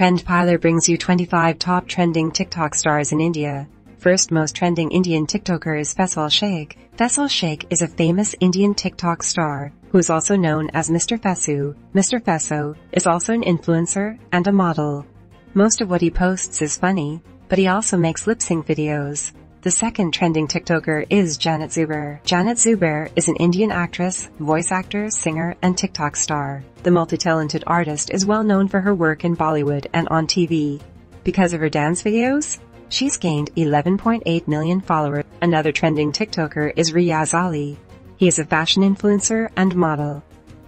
Trendpiler brings you 25 top trending TikTok stars in India. First most trending Indian TikToker is Faisal Shaikh. Faisal Shaikh is a famous Indian TikTok star who is also known as Mr. Faisu. Mr. Faisu is also an influencer and a model. Most of what he posts is funny, but he also makes lip sync videos. The second trending TikToker is Jannat Zubair. Jannat Zubair is an Indian actress, voice actor, singer, and TikTok star. The multi-talented artist is well known for her work in Bollywood and on TV. Because of her dance videos, she's gained 11.8 million followers. Another trending TikToker is Riyaz Aly. He is a fashion influencer and model.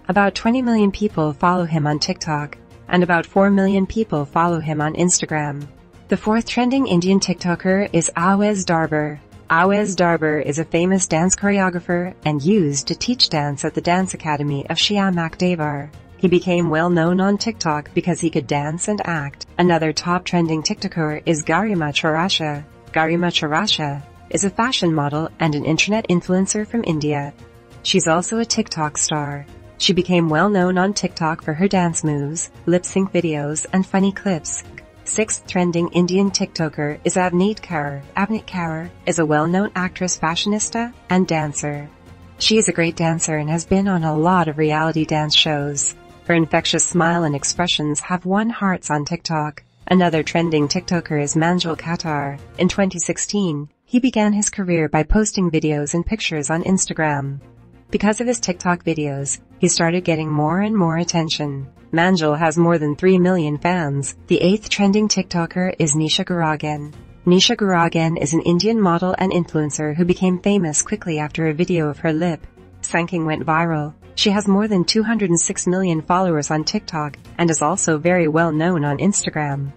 About 20 million people follow him on TikTok, and about 4 million people follow him on Instagram. The fourth trending Indian TikToker is Awez Darbar. Awez Darbar is a famous dance choreographer and used to teach dance at the Dance Academy of Shiamak Davar. He became well known on TikTok because he could dance and act. Another top trending TikToker is Garima Chaurasia. Garima Chaurasia is a fashion model and an internet influencer from India. She's also a TikTok star. She became well known on TikTok for her dance moves, lip sync videos, and funny clips. Sixth trending Indian TikToker is Avneet Kaur. Avneet Kaur is a well-known actress, fashionista, and dancer. She is a great dancer and has been on a lot of reality dance shows. Her infectious smile and expressions have won hearts on TikTok. Another trending TikToker is Manjul Khattar. In 2016, he began his career by posting videos and pictures on Instagram. Because of his TikTok videos, he started getting more and more attention. Manjul has more than 3 million fans. The eighth trending TikToker is Nisha Guragain. Nisha Guragain is an Indian model and influencer who became famous quickly after a video of her lip syncing went viral. She has more than 206 million followers on TikTok and is also very well known on Instagram.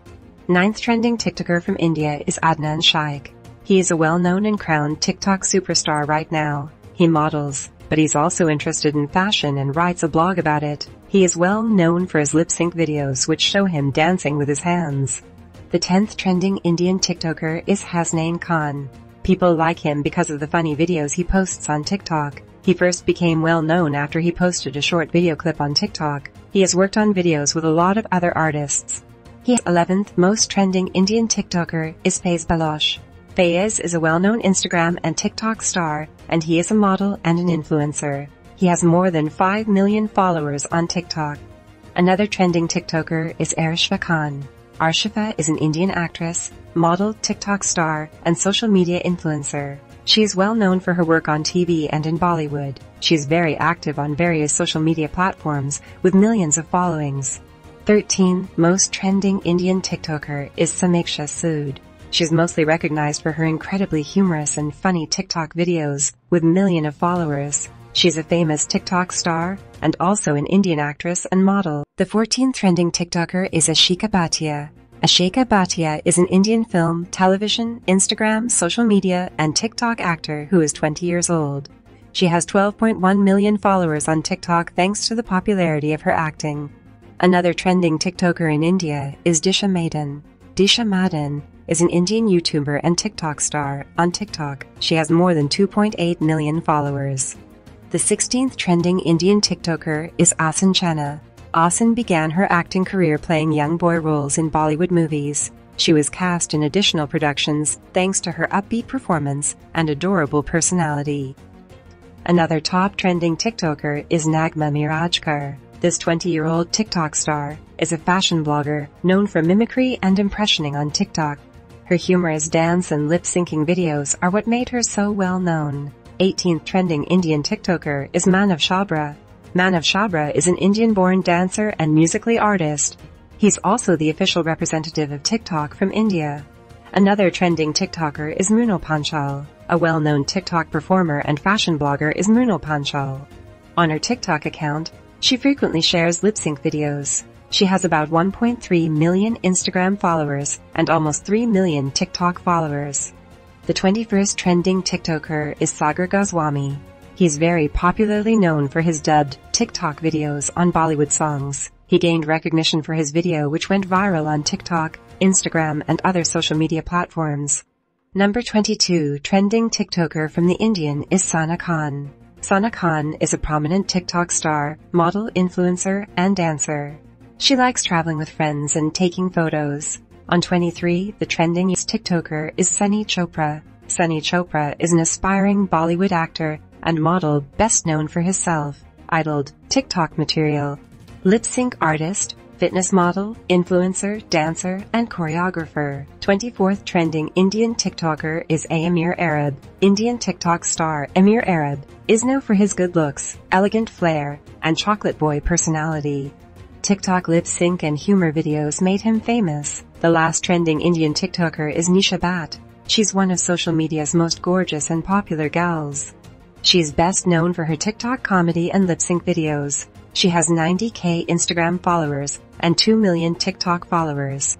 Ninth trending TikToker from India is Adnan Shaikh. He is a well-known and crowned TikTok superstar right now. He models, but he's also interested in fashion and writes a blog about it. He is well known for his lip sync videos which show him dancing with his hands. The 10th trending Indian TikToker is Hasnain Khan. People like him because of the funny videos he posts on TikTok. He first became well known after he posted a short video clip on TikTok. He has worked on videos with a lot of other artists. His 11th most trending Indian TikToker is Faiz Baloch. Faiz is a well-known Instagram and TikTok star, and he is a model and an influencer. He has more than 5 million followers on TikTok. Another trending TikToker is Arshifa Khan. Arshifa is an Indian actress, model, TikTok star, and social media influencer. She is well known for her work on TV and in Bollywood. She is very active on various social media platforms with millions of followings. 13. Most trending Indian TikToker is Samiksha Sood. She is mostly recognized for her incredibly humorous and funny TikTok videos with million of followers. She's a famous TikTok star and also an Indian actress and model. The 14th trending TikToker is Ashika Bhatia. Ashika Bhatia is an Indian film, television, Instagram, social media, and TikTok actor who is 20 years old. She has 12.1 million followers on TikTok thanks to the popularity of her acting. Another trending TikToker in India is Disha Madan. Disha Madan is an Indian YouTuber and TikTok star. On TikTok, she has more than 2.8 million followers. The 16th trending Indian TikToker is Ahsaas Channa. Ahsaas began her acting career playing young boy roles in Bollywood movies. She was cast in additional productions thanks to her upbeat performance and adorable personality. Another top trending TikToker is Nagma Mirajkar. This 20-year-old TikTok star is a fashion blogger known for mimicry and impressioning on TikTok. Her humorous dance and lip-syncing videos are what made her so well known. 18th trending Indian TikToker is Manav Chhabra. Manav Chhabra is an Indian-born dancer and Musical.ly artist. He's also the official representative of TikTok from India. Another trending TikToker is Mrunal Panchal. A well-known TikTok performer and fashion blogger is Mrunal Panchal. On her TikTok account, she frequently shares lip-sync videos. She has about 1.3 million Instagram followers and almost 3 million TikTok followers. The 21st trending TikToker is Sagar Goswami. He's very popularly known for his dubbed TikTok videos on Bollywood songs. He gained recognition for his video which went viral on TikTok, Instagram, and other social media platforms. Number 22 trending TikToker from the Indian is Sana Khan. Sana Khan is a prominent TikTok star, model, influencer, and dancer. She likes traveling with friends and taking photos. On 23, the trending TikToker is Sunny Chopra. Sunny Chopra is an aspiring Bollywood actor and model best known for his self-idled TikTok material. Lip sync artist, fitness model, influencer, dancer, and choreographer. 24th trending Indian TikToker is Amir Arab. Indian TikTok star Amir Arab is known for his good looks, elegant flair, and chocolate boy personality. TikTok lip sync and humor videos made him famous. The last trending Indian TikToker is Nisha Bhatt. She's one of social media's most gorgeous and popular gals. She's best known for her TikTok comedy and lip sync videos. She has 90k Instagram followers and 2 million TikTok followers.